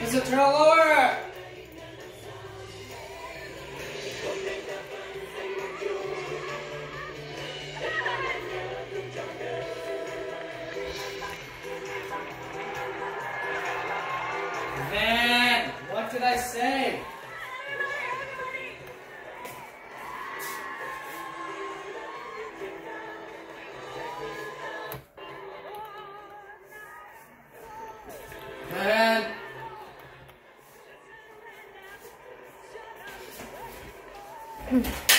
It's a thriller! There.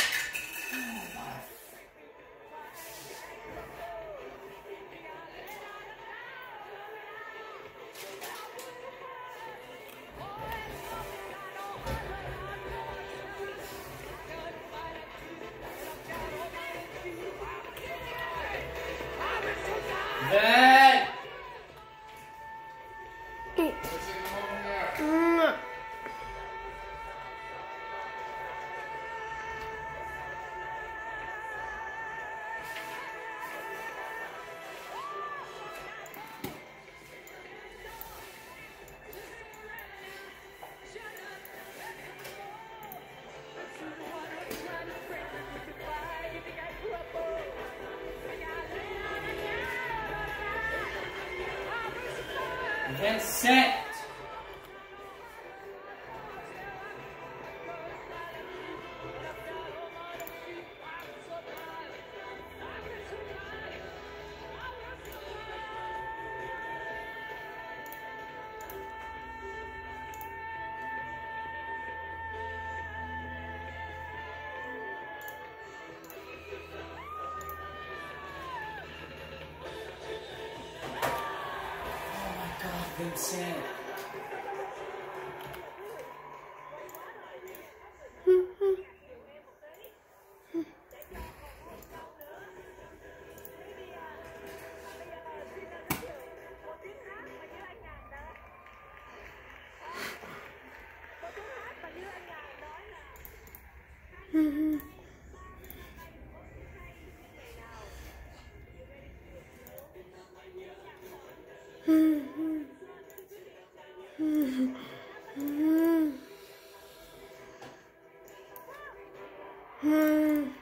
and set. Vincent. Mm-hmm. Hmm. hmm. Mm-hmm.